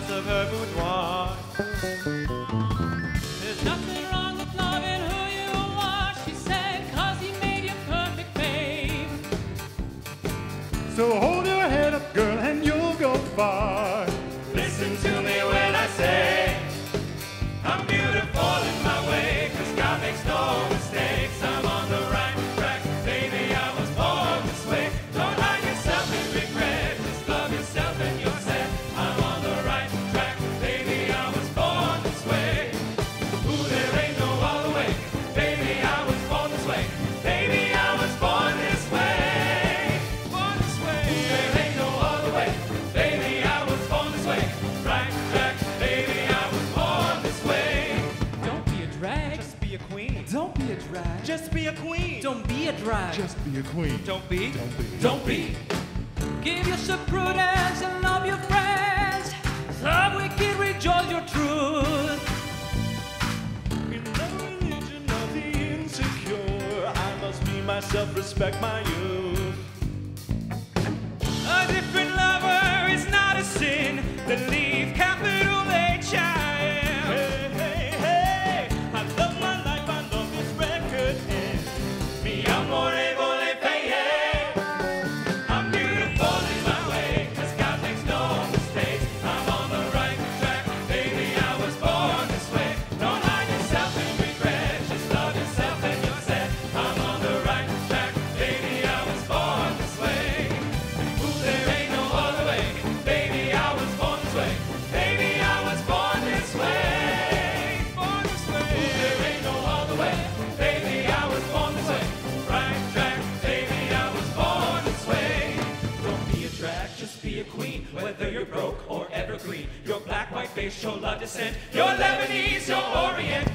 glass of her boudoir. There's nothing wrong with loving who you are, she said, cause he made you perfect, babe. So hold a queen. Don't be a drag. Just be a queen. Don't be a drag. Just be a queen. Don't be. Don't be. Don't be. Give yourself prudence and love your friends. Some wicked rejoice your truth. In the religion of the insecure, I must be myself, respect my youth. racial descent. You're Lebanese, you're Orient.